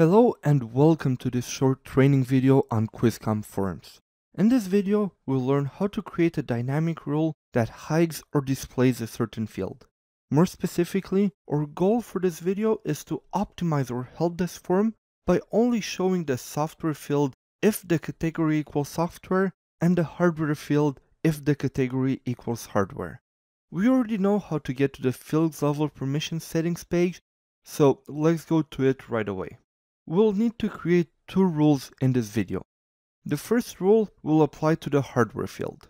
Hello and welcome to this short training video on KWizCom Forms. In this video, we'll learn how to create a dynamic rule that hides or displays a certain field. More specifically, our goal for this video is to optimize our help desk form by only showing the software field if the category equals software and the hardware field if the category equals hardware. We already know how to get to the fields level permission settings page, so let's go to it right away. We'll need to create two rules in this video. The first rule will apply to the hardware field.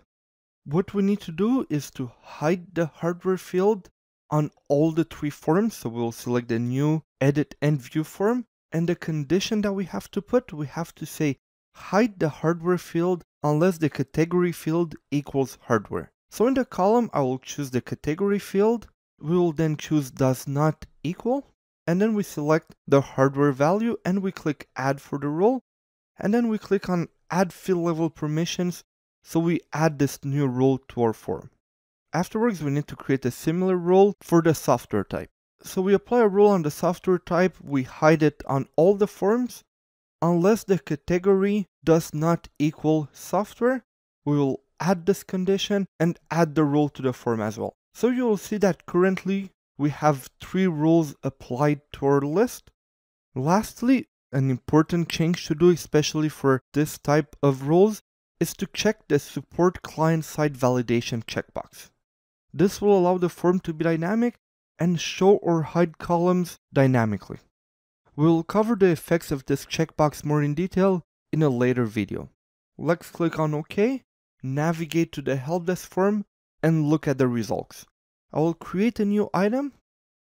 What we need to do is to hide the hardware field on all the three forms. So we'll select the new edit and view form. And the condition that we have to put, we have to say hide the hardware field unless the category field equals hardware. So in the column, I will choose the category field. We will then choose does not equal and then we select the hardware value and we click add for the rule and then we click on add field level permissions so we add this new rule to our form. Afterwards we need to create a similar rule for the software type. So we apply a rule on the software type, we hide it on all the forms unless the category does not equal software, we will add this condition and add the rule to the form as well. So you will see that currently we have three rules applied to our list. Lastly, an important change to do, especially for this type of rules, is to check the support client-side validation checkbox. This will allow the form to be dynamic and show or hide columns dynamically. We will cover the effects of this checkbox more in detail in a later video. Let's click on OK, navigate to the help desk form, and look at the results. I will create a new item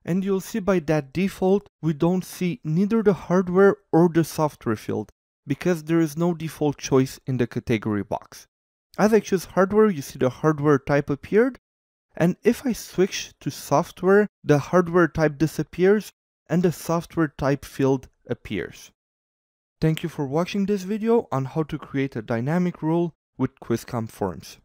and you'll see by that default we don't see neither the hardware or the software field because there is no default choice in the category box. As I choose hardware, you see the hardware type appeared, and if I switch to software, the hardware type disappears and the software type field appears. Thank you for watching this video on how to create a dynamic rule with KWizCom Forms.